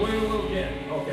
we will get. Okay.